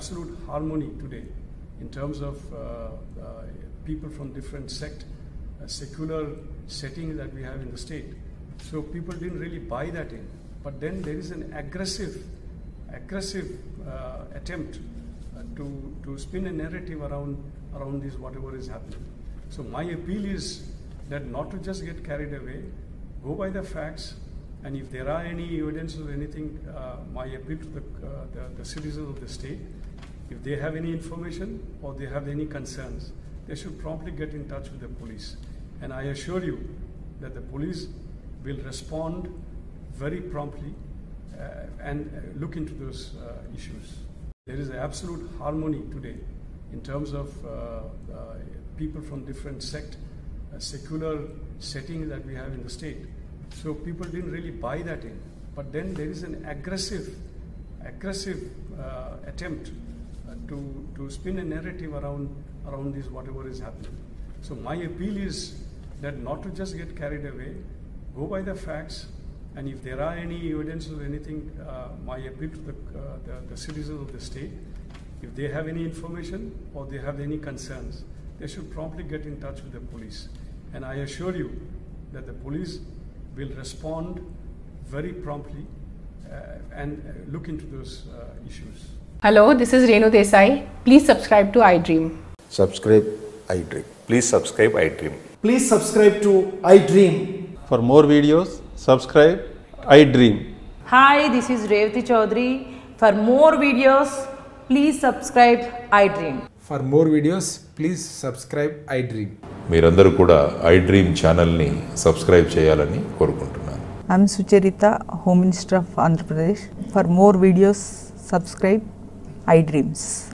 absolute harmony today in terms of uh, uh, people from different sect, a secular setting that we have in the state. So people didn't really buy that in. But then there is an aggressive, aggressive uh, attempt uh, to, to spin a narrative around, around this, whatever is happening. So my appeal is that not to just get carried away, go by the facts, and if there are any evidence or anything, uh, my appeal to the, uh, the, the citizens of the state, if they have any information or they have any concerns, they should promptly get in touch with the police. And I assure you that the police will respond very promptly uh, and uh, look into those uh, issues. There is absolute harmony today in terms of uh, uh, people from different sect, a secular setting that we have in the state. So people didn't really buy that in. But then there is an aggressive, aggressive uh, attempt uh, to, to spin a narrative around, around this, whatever is happening. So my appeal is that not to just get carried away, go by the facts, and if there are any evidence or anything, uh, my appeal to the, uh, the, the citizens of the state, if they have any information or they have any concerns, they should promptly get in touch with the police. And I assure you that the police will respond very promptly uh, and uh, look into those uh, issues. Hello this is Renu Desai please subscribe to I dream subscribe I dream please subscribe I dream please subscribe to I dream for more videos subscribe I dream hi this is Revathi Chowdary for more videos please subscribe I dream for more videos please subscribe I dream మీరందరూ కూడా I dream ఛానల్ని subscribe చేయాలని కోరుకుంటున్నాను. I'm Sucharita home minister of Andhra Pradesh for more videos subscribe subscribe iDreams.